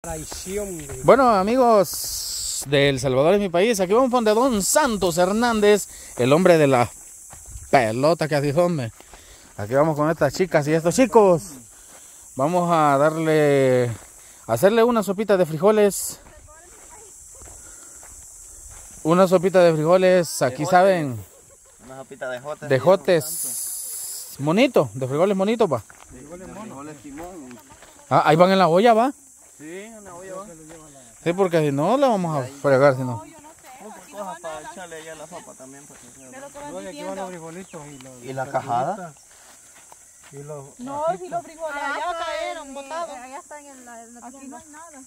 Traición de... Bueno, amigos de El Salvador es mi país, aquí vamos con de Don Santos Hernández, el hombre de la pelota que así son. Aquí vamos con estas chicas y estos chicos. Vamos a darle, a hacerle una sopita de frijoles. Una sopita de frijoles, aquí saben, Una sopita de jotes. de jotes monito, de frijoles monito, pa. De frijoles timón. Ah, ahí van en la olla, va. Sí, una olla va. Sí, porque si no, la vamos a fregar, si no. Cosas para echarle allá a la sopa también. Porque, Luego aquí van los frijolitos y los... ¿Y la cajada? Y los... No, si los frijoles allá cayeron botados. Allá están en la, en la Aquí no hay nada.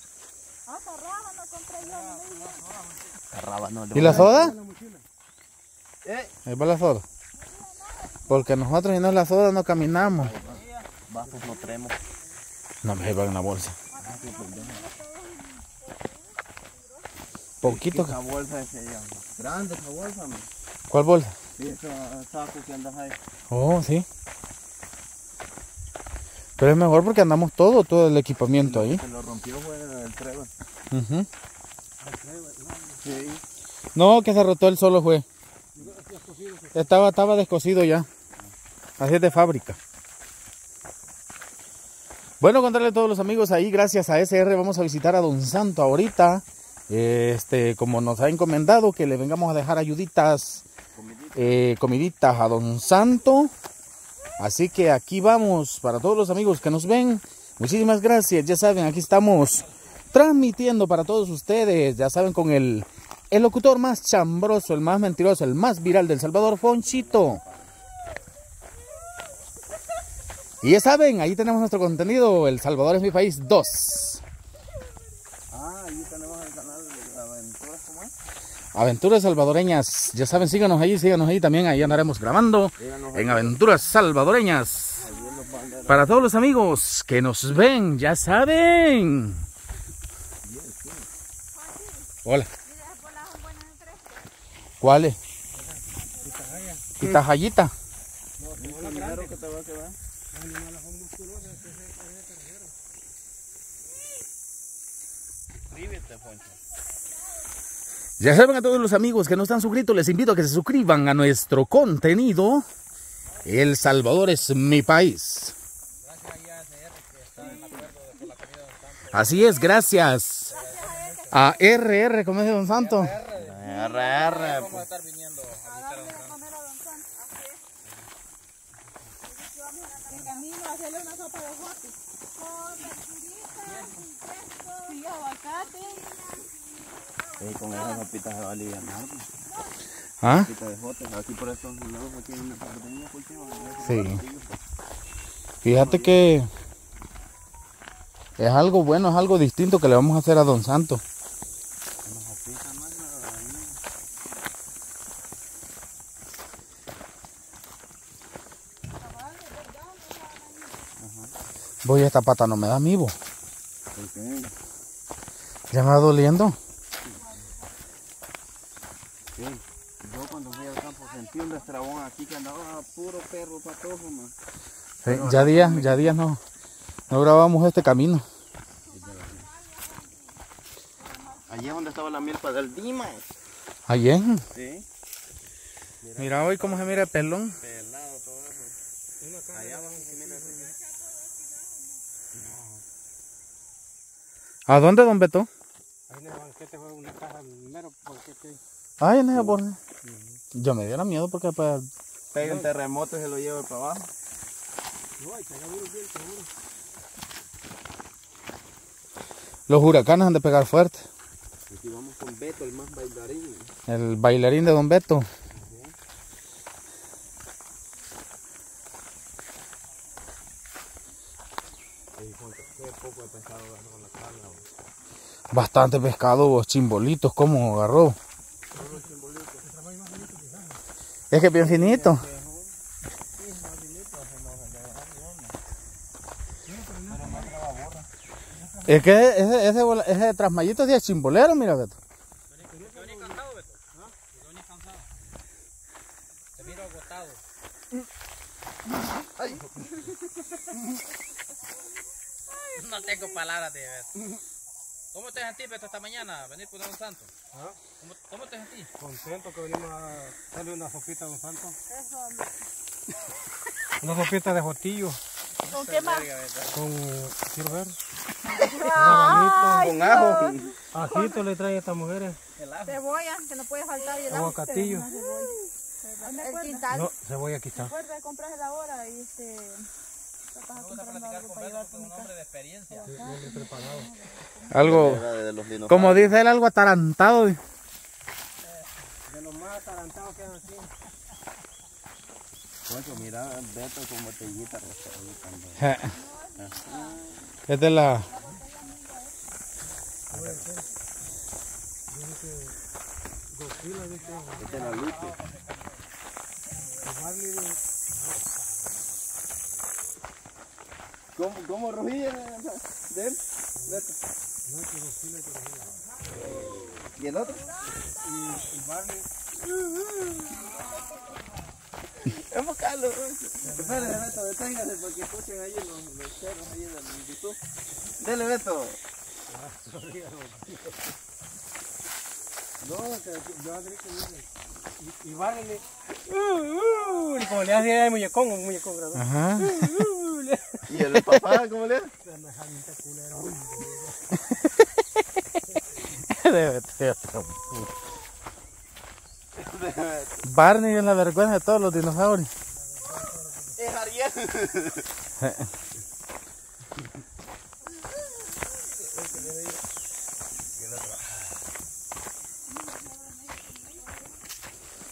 Ah, carraja, no compré yo. no me dijeron. Carraba, no. ¿Y la soda? Eh, Ahí va la soda. Porque nosotros si no es la soda no caminamos. vasos no tremos. No me llevan en la bolsa. Poquito. Esa bolsa es ella. Grande esa bolsa, man. ¿Cuál bolsa? Sí, esa saco que andas ahí. Oh, sí. Pero es mejor porque andamos todo, todo el equipamiento ahí. Se lo rompió fue el trébol. Ujú. Sí. No, que se rotó el solo fue. Estaba, estaba descosido ya. Así es de fábrica. Bueno, contarle a todos los amigos ahí, gracias a SR, vamos a visitar a Don Santo ahorita. Este, como nos ha encomendado, que le vengamos a dejar ayuditas, eh, comiditas a Don Santo. Así que aquí vamos para todos los amigos que nos ven. Muchísimas gracias. Ya saben, aquí estamos transmitiendo para todos ustedes. Ya saben, con el, el locutor más chambroso, el más mentiroso, el más viral del Salvador, Fonchito. Y ya saben, ahí tenemos nuestro contenido. El Salvador es mi país 2. Ah, ahí tenemos el canal de aventuras, ¿cómo es? Aventuras salvadoreñas. Ya saben, síganos ahí, síganos ahí también. Ahí andaremos grabando Síganos en Aventuras Salvadoreñas. Para todos los amigos que nos ven, ya saben. Hola. ¿Cuál es? A. Suscríbete. Ya saben a todos los amigos que no están suscritos, les invito a que se suscriban a nuestro contenido. El Salvador es mi país. Así es, gracias a RR, como dice Don Santo. RR. pues. En camino a hacerle una sopa de jote. Sí, aguacate. Sí, con esas sopitas se va a aliviar. ¿Ah? Aquí por estos lados, aquí en cultivo. Sí. Fíjate que es algo bueno, es algo distinto que le vamos a hacer a Don Santo. Voy, esta pata no me da. Ok. Ya me va doliendo. Sí. Yo cuando fui al campo sentí un destrabón aquí que andaba puro perro patojo, man. Sí, ya días, ya días no, no grabamos este camino. Allí es donde estaba la milpa del Dimas. Ayer. Sí. Mira hoy cómo se mira el pelón. Pelado todo eso. Allá abajo se mira así. ¿A dónde, don Beto? Ahí en el banquete fue una caja mero banquete. Ay, en ese borde. Yo me diera miedo porque pues, Pega un terremoto y se lo lleva para abajo. No, hay unos bien seguro. los huracanes han de pegar fuerte. Aquí vamos con Beto, el más bailarín. El bailarín de don Beto. Bastante pescado, chimbolitos, ¿cómo agarró? Es que bien finito. Es que ese, ese, ese trasmayito sí es chimbolero, mira, Beto. No tengo palabras de ver. ¿Cómo te sentís, Beto, esta mañana? Venir por Don Santo. ¿Ah? ¿Cómo, cómo te sentís? Contento que venimos a darle una sopita a Don Santo. Una sopita de jotillo ¿Con qué más? con, quiero ver, Con ajo. ajito le trae a estas mujeres. Cebolla, que no puede faltar. Y el ajo. Aguacatillo. El quintal. No, cebolla aquí está. Recuerda de comprar la hora y este... Comprando algo para llevar a mi casa. de experiencia. Bien preparado. Algo, De los dinosaurios. como dice él, algo atarantado. De los más atarantados que. Concho, mira, Beto con botellita es la... Esta es la Lupe. ¿Cómo, cómo rugía de él? Beto. ¿Y el otro? Enfocalo. Espérate, Beto, deténgase porque escuchen ahí los, los cerros ahí del YouTube. Dele, Beto. No, que yo Andrés que. Y, y vale. Uh, uh, como le hace el muñecón, un muñecón grande. Ajá. ¿Y el papá cómo le? Semejante culero. Debe ser. Barney es la vergüenza de todos los dinosaurios. Es Ariel.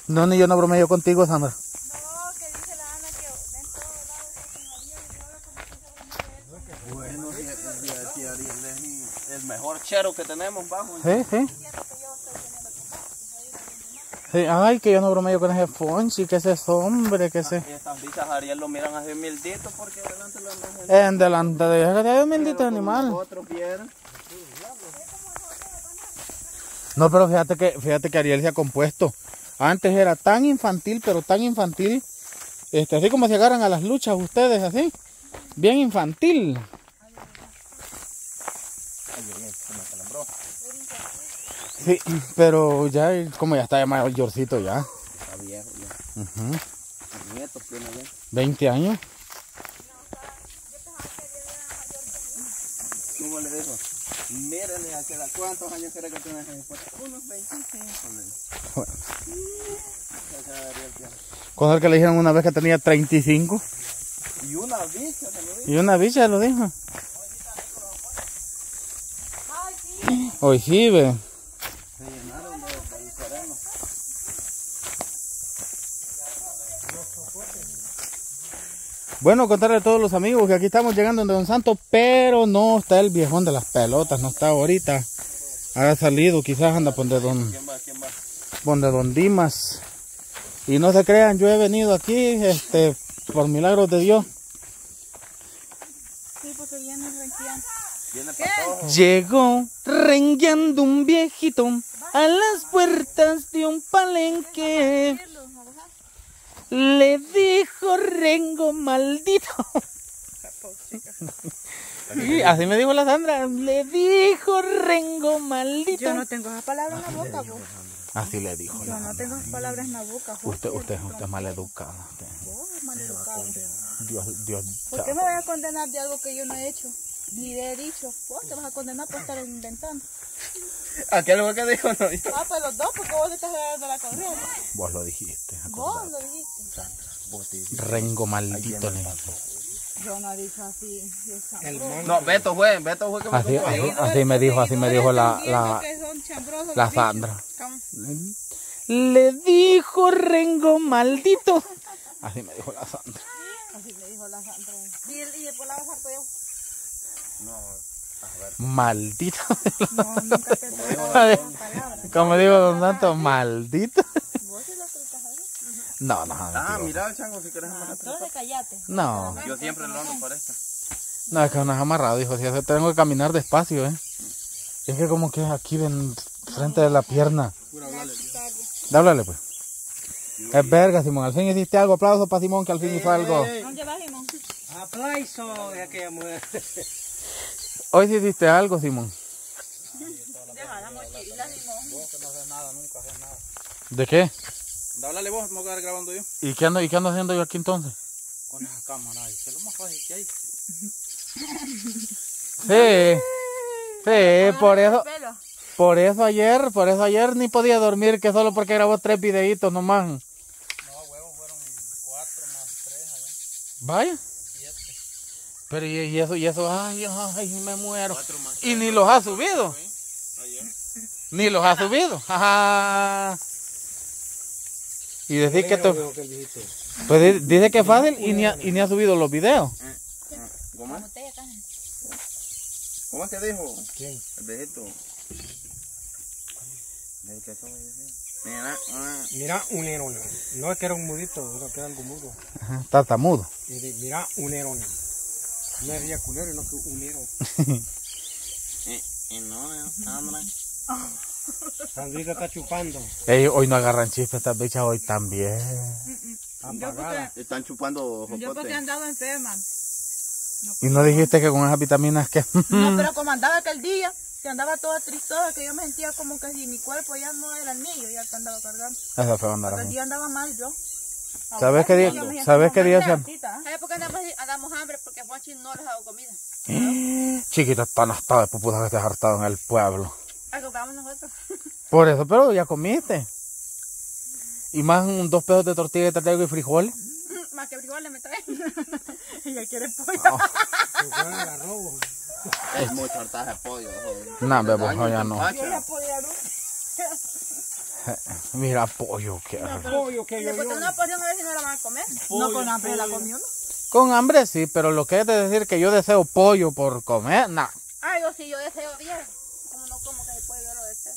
No, ni yo no bromeo contigo, Sandra. No, que dice la Ana que en todos lados es en avión y ahora como que se Bueno, si, si- si Ariel es el mejor chero que tenemos bajo. Sí, sí. Sí, ay, que yo no bromeo con ese Fonchi, que ese es hombre, que ese... Estas bichas Ariel lo miran así humildito porque delante lo andan En delante de ella, que bendito animal. Otros vieron. No, pero fíjate que, fíjate que Ariel se ha compuesto. Antes era tan infantil, pero tan infantil. Este, así como se agarran a las luchas ustedes, así. Bien infantil. Sí, pero ya, como ya está mayorcito ya. Está viejo ya. Ujú. Nietos tiene ya. 20 años. ¿Cómo le dijo? Mírenle a queda. ¿Cuántos años cree que tiene? Unos 25. Bueno. Se el que le dijeron una vez que tenía 35. Y una bicha se lo dijo. Y una bicha lo dijo. Hoy sí, ve. Se llenaron de. Bueno, contarle a todos los amigos que aquí estamos llegando en Don Santo, pero no está el viejón de las pelotas, no está ahorita. Ha salido, quizás anda por donde Don, donde don Dimas. Y no se crean, yo he venido aquí, este, por milagros de Dios. Sí, porque viene. Llegó rengueando un viejito a las puertas de un palenque. Le dijo Rengo maldito. Así me dijo la Sandra. Le dijo Rengo maldito. Yo no tengo esas palabras en la boca, vos. Así le dijo Yo no tengo esas palabras en la boca, vos. Usted, usted, usted es maleducada. usted. Dios, Dios. ¿Por qué me voy a condenar de algo que yo no he hecho? Ni he dicho. Vos te vas a condenar por estar inventando. Aquel fue que dijo no. Ah, pues los dos, porque vos estás agarrando la corriente. Vos lo dijiste. Vos lo dijiste. Rengo maldito. le. Yo no he dicho así. Yo. No, Beto fue, Beto fue que me Así, dijo. así, así me dijo, así me dijo la, la, la Sandra. Le dijo Rengo maldito. Así me dijo la Sandra. Así me dijo la Sandra. Y, y después la vas a yo. Maldito. No, nunca te palabra. Como digo Don Santo, maldito. Vos lo así. No, no, Ah, mira, chango, si querés amarrar. Callate. no. Yo siempre lo ando por esta. No, es que no es amarrado, dijo. Si hace, tengo que caminar despacio, ¿eh? Es que como que aquí ven frente de la pierna. Háblale, pues. Es verga, Simón. Al fin hiciste algo. Aplauso para Simón, que al fin hizo algo. ¿Dónde vas, Simón? Aplauso de aquella mujer. Hoy sí hiciste algo, Simón. ¿De qué? Háblale vos, me voy a quedar grabando yo. ¿Y qué ando, y qué ando haciendo yo aquí entonces? Con esa cámara que es lo más fácil que hay. Sí. Sí, por eso, por eso ayer, por eso ayer ni podía dormir, que solo porque grabó tres videitos nomás. No, huevos, fueron cuatro más tres allá. Vaya. Pero y, y eso, y eso, ay, ay, me muero. Y ni los ha subido. Ni los ha subido. Ajá. Y decir que Pero, to- veo que el viejito. pues di- dice que es fácil y ni, ha, y ni ha subido los videos. Botella, caja. ¿Cómo que dijo? ¿Quién? El viejito. Mira, ah, Mira, un herón. No es que era un mudito, no que era algo mudo. Ajá, Tartamudo. Mira, un herón. No es día culero, no que un herón. y, y no, eh, hombre. Sandrita está chupando. Ey, hoy no agarran chispas estas bichas hoy también. Apagada. Están chupando Yo porque he jocote. andado enferma. Y no dijiste que con esas vitaminas que... No, pero como andaba aquel día, que andaba toda tristosa, que yo me sentía como que si mi cuerpo ya no era el mío, ya que andaba cargando. Eso fue andar Aquel día andaba mal yo. ¿Sabes qué día, ¿sabes qué día ¿Sabes por qué andamos, andamos hambre? Porque Juanchi no les ha dado comida. Chiquita tan hasta de pupudas que estés hartado en el pueblo. Algo que vamos nosotros. Por eso, pero ya comiste. Y más un- dos pesos de tortilla de tateo y frijoles. Más que frijoles me traen. Ella quiere pollo. Robo. Es mucho hartaje de pollo. joder. No, bebo, ya no. Mira, pollo, qué Pollo que yo Después yo. de una porción a ver si no la van a comer. No con hambre la comió, ¿no? Con hambre sí, pero lo que es de decir que yo deseo pollo por comer, no. Ay, yo sí, yo deseo bien. Como no como que se puede, yo lo deseo.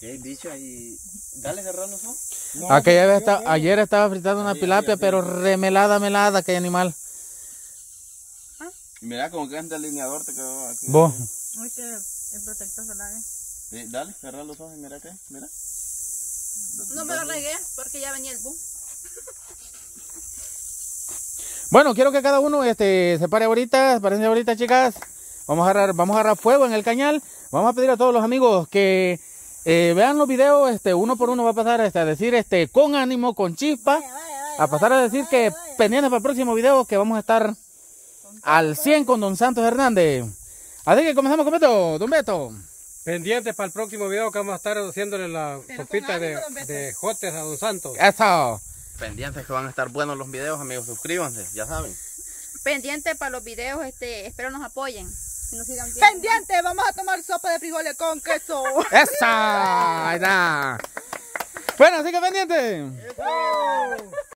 ¿Qué dicho ahí? Dale, cerrar los ojos. No, Aquella vez, esta- ayer estaba fritando una tilapia, pero remelada, melada, aquel animal. Mira como que este alineador te quedó aquí. Vos, Uy, que el protector solar. ¿eh? Sí, dale, cerrar los ojos y mira qué, mira. No me lo regué porque ya venía el boom. Bueno, quiero que cada uno este, se pare ahorita, parense ahorita, chicas. Vamos a agarrar, vamos a agarrar fuego en el cañal. Vamos a pedir a todos los amigos que eh, vean los videos, este, uno por uno va a pasar este, a decir este, con ánimo, con chispa, a pasar a decir que pendientes para el próximo video que vamos a estar al 100 con Don Santos Hernández. Así que comenzamos con Beto, Don Beto. Pendientes para el próximo video que vamos a estar haciéndole la sopita de, de jotes a Don Santos. Eso. Pendientes que van a estar buenos los videos, amigos. Suscríbanse, ya saben. Pendiente para los videos, este, espero nos apoyen. Nos sigan viendo. Pendiente, vamos a tomar sopa de frijoles con queso. Esa. Ahí está. Bueno, así que pendiente.